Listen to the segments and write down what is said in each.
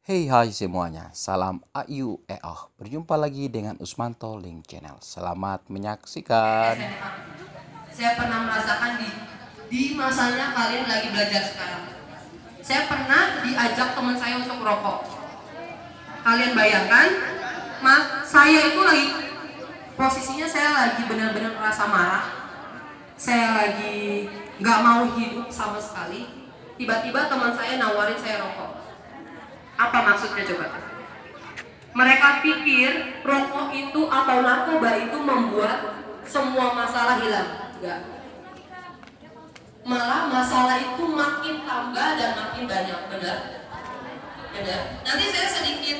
Hey hai semuanya, salam AIU EOH Berjumpa lagi dengan Usmanto Link Channel. Selamat menyaksikan. Saya pernah merasakan di, di masanya kalian lagi belajar sekarang. Saya pernah diajak teman saya untuk merokok Kalian bayangkan, ma, saya itu lagi Posisinya saya lagi benar-benar merasa marah. Saya lagi nggak mau hidup sama sekali. Tiba-tiba teman saya nawarin saya rokok maksudnya coba? Mereka pikir rokok itu atau narkoba itu membuat semua masalah hilang. Enggak. Malah masalah itu makin tambah dan makin banyak, benar? Benar. Nanti saya sedikit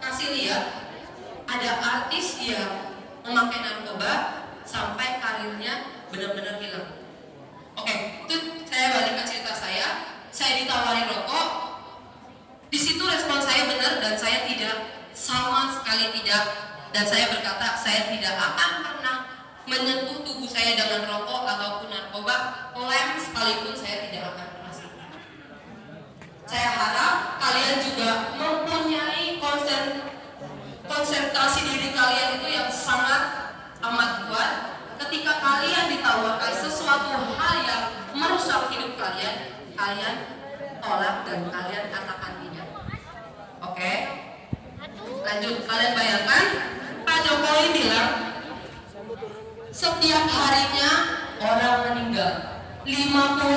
kasih lihat ada artis yang memakai narkoba sampai karirnya benar-benar hilang. Oke, itu saya balik ke cerita saya. Saya ditawari rokok, di situ respon saya benar dan saya tidak sama sekali tidak dan saya berkata saya tidak akan pernah menyentuh tubuh saya dengan rokok ataupun narkoba lem sekalipun saya tidak akan pernah saya harap kalian juga mempunyai konsen konsentrasi diri kalian itu yang sangat amat kuat. Ketika kalian ditawarkan sesuatu hal yang merusak hidup kalian kalian tolak dan kalian katakan Oke. Lanjut, kalian bayangkan Pak Jokowi bilang setiap harinya orang meninggal. 50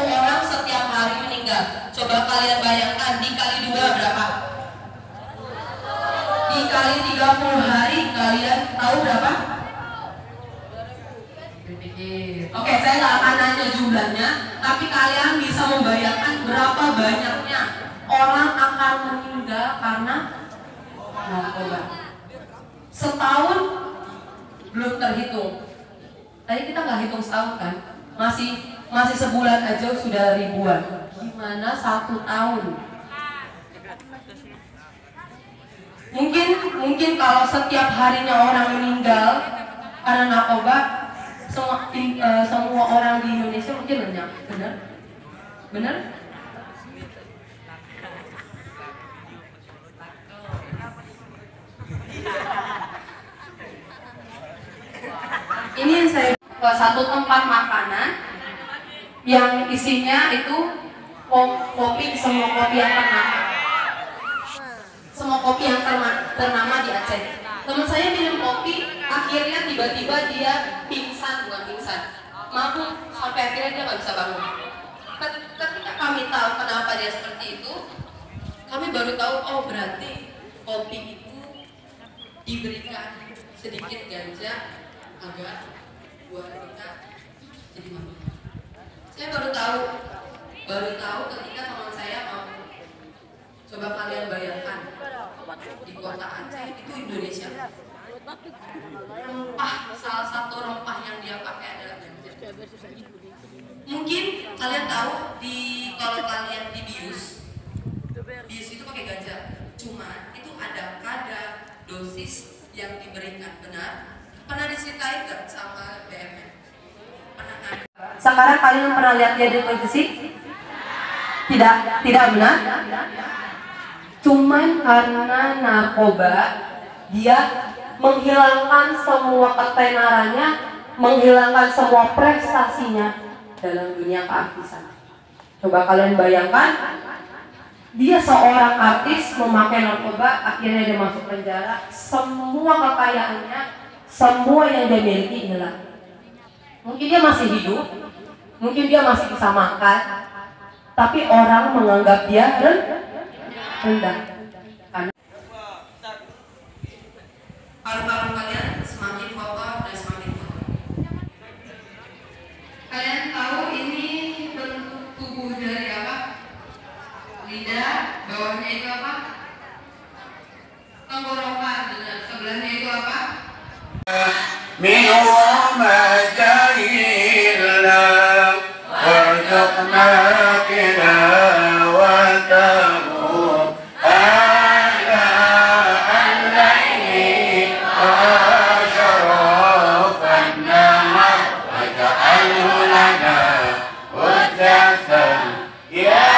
orang setiap hari meninggal. Coba kalian bayangkan dikali dua berapa? Dikali 30 hari kalian tahu berapa? Oke, saya nggak akan nanya jumlahnya, tapi kalian bisa membayangkan berapa banyaknya orang akan meninggal karena narkoba. Setahun belum terhitung. Tadi kita nggak hitung setahun kan? Masih masih sebulan aja sudah ribuan. Gimana satu tahun? Mungkin mungkin kalau setiap harinya orang meninggal karena narkoba, semua uh, semua orang di Indonesia mungkin lenyap, benar? Benar? Ini yang saya ke satu tempat makanan yang isinya itu kopi semua kopi yang ternama. Semua kopi yang ternama di Aceh. Teman saya minum kopi, akhirnya tiba-tiba dia pingsan, bukan pingsan, mabuk sampai akhirnya dia nggak bisa bangun. Ketika kami tahu kenapa dia seperti itu, kami baru tahu oh berarti kopi itu diberikan sedikit ganja agar buat kita jadi. Saya baru tahu, baru tahu ketika teman saya mau coba kalian bayangkan di kota Aceh itu Indonesia. Rempah salah satu rempah yang dia pakai adalah ganja. Mungkin kalian tahu di kalau kalian di bius, bius itu pakai ganja. Cuma itu ada kadar dosis yang diberikan benar Pernah diceritain gak sama kan? Sekarang kalian pernah lihat dia di televisi? Tidak, tidak benar. Cuman karena narkoba, dia menghilangkan semua ketenarannya, menghilangkan semua prestasinya dalam dunia keartisan. Coba kalian bayangkan, dia seorang artis memakai narkoba, akhirnya dia masuk penjara, semua kekayaannya semua yang dia miliki hilang. Mungkin dia masih hidup, mungkin dia masih bisa makan, tapi orang menganggap dia rendah. Karena وما جهلنا وارزقنا تلاوته آلاء الليل وأشراف النهار واجعله لنا حجة يا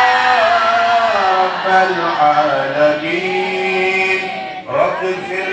رب العالمين. رب اغفر